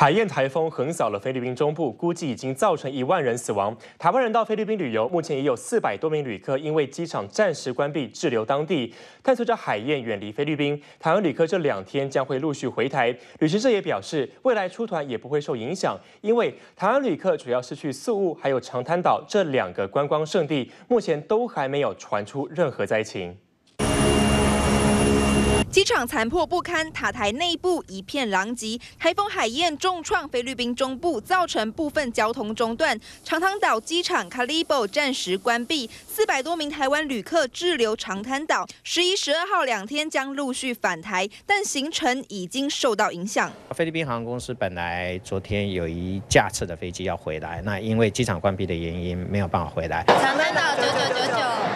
海燕台风横扫了菲律宾中部，估计已经造成一万人死亡。台湾人到菲律宾旅游，目前已有四百多名旅客因为机场暂时关闭滞留当地。但随着海燕远离菲律宾，台湾旅客这两天将会陆续回台。旅行社也表示，未来出团也不会受影响，因为台湾旅客主要是去宿务还有长滩岛这两个观光胜地，目前都还没有传出任何灾情。机场残破不堪，塔台内部一片狼藉。台风海燕重创菲律宾中部，造成部分交通中断。长滩岛机场 Calibo 暂时关闭，四百多名台湾旅客滞留长滩岛。十一、十二号两天将陆续返台，但行程已经受到影响。菲律宾航空公司本来昨天有一架次的飞机要回来，那因为机场关闭的原因，没有办法回来。长滩岛九九九九。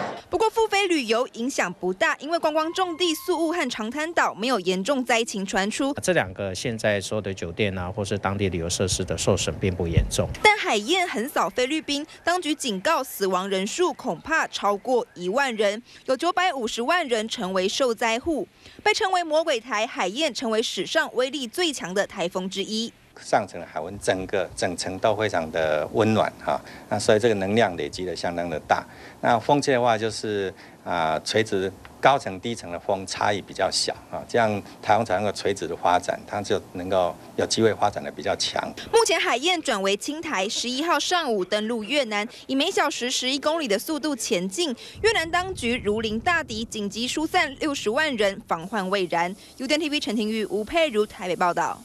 旅游影响不大，因为观光重地宿务和长长滩岛没有严重灾情传出，这两个现在所有的酒店啊，或是当地旅游设施的受损并不严重。但海燕横扫菲律宾，当局警告死亡人数恐怕超过一万人，有九百五十万人成为受灾户。被称为魔鬼台，海燕成为史上威力最强的台风之一。上层的海温整个整层都非常的温暖哈，那所以这个能量累积的相当的大。那风切的话就是啊垂直高层低层的风差异比较小啊，这样台风才能够垂直的发展，它就能够有机会发展的比较强。目前海燕转为青台，十一号上午登陆越南，以每小时十一公里的速度前进。越南当局如临大敌，紧急疏散六十万人，防患未然。U N T V 陈庭玉、吴佩如台北报道。